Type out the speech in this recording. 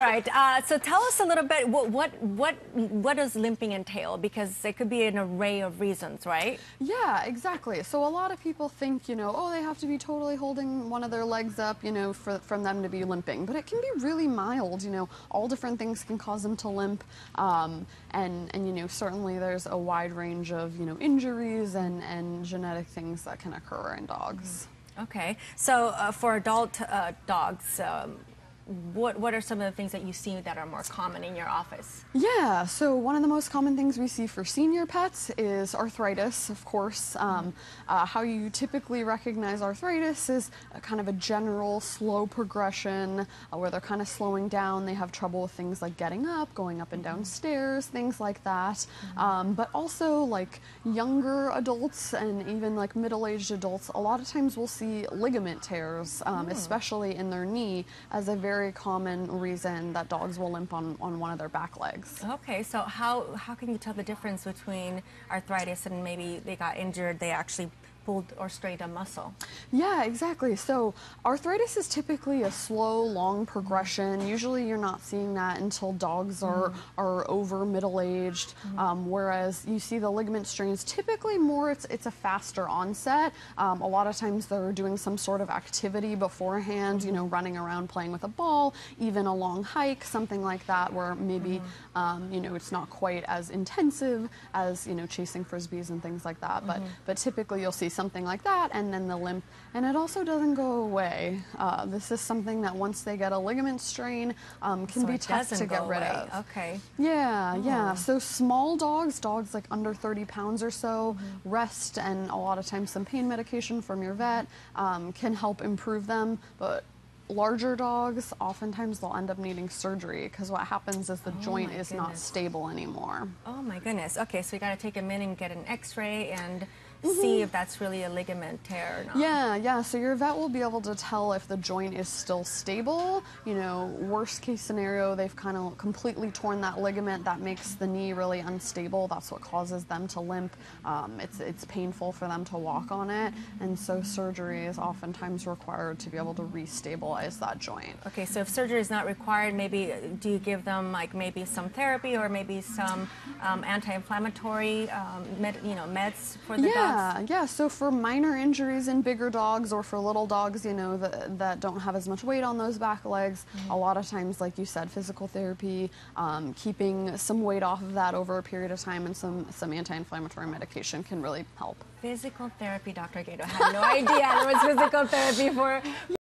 Right. Uh, so tell us a little bit what what what what does limping entail? Because it could be an array of reasons, right? Yeah, exactly. So a lot of people think, you know, oh, they have to be totally holding one of their legs up, you know, for from them to be limping. But it can be really mild. You know, all different things can cause them to limp, um, and and you know, certainly there's a wide range of you know injuries and and genetic things that can occur in dogs. Okay. So uh, for adult uh, dogs. Um, what what are some of the things that you see that are more common in your office? Yeah, so one of the most common things we see for senior pets is arthritis, of course. Um, uh, how you typically recognize arthritis is kind of a general slow progression uh, where they're kind of slowing down. They have trouble with things like getting up, going up and down stairs, things like that. Mm-hmm. Um, but also, like younger adults and even like middle aged adults, a lot of times we'll see ligament tears, um, mm. especially in their knee, as a very very common reason that dogs will limp on, on one of their back legs. Okay, so how, how can you tell the difference between arthritis and maybe they got injured, they actually pulled or strained a muscle. Yeah, exactly. So arthritis is typically a slow, long progression. Usually you're not seeing that until dogs are, mm. are over middle aged, mm. um, whereas you see the ligament strains typically more, it's, it's a faster onset. Um, a lot of times they're doing some sort of activity beforehand, you know, running around playing with a ball, even a long hike, something like that, where maybe, mm. um, you know, it's not quite as intensive as, you know, chasing frisbees and things like that. But, mm-hmm. but typically you'll see something like that, and then the limp. And it also doesn't go away. Uh, this is something that once they get a ligament strain, um, can so be tough to get rid away. of. Okay. Yeah, oh. yeah. So small dogs, dogs like under 30 pounds or so, mm -hmm. rest and a lot of times some pain medication from your vet um, can help improve them. But larger dogs, oftentimes they'll end up needing surgery because what happens is the oh joint is goodness. not stable anymore. Oh my goodness. Okay, so you got to take them in and get an x-ray and Mm -hmm. see if that's really a ligament tear or not. Yeah, yeah. So your vet will be able to tell if the joint is still stable. You know, worst case scenario, they've kind of completely torn that ligament that makes the knee really unstable. That's what causes them to limp. Um, it's it's painful for them to walk on it, and so surgery is oftentimes required to be able to restabilize that joint. Okay, so if surgery is not required, maybe do you give them like maybe some therapy or maybe some um, anti-inflammatory, um, med, you know, meds for the yeah. Yeah, yeah. So for minor injuries in bigger dogs or for little dogs, you know, that, that don't have as much weight on those back legs, mm -hmm. a lot of times, like you said, physical therapy, um, keeping some weight off of that over a period of time and some, some anti-inflammatory medication can really help. Physical therapy, Dr. Gato. I had no idea there was physical therapy for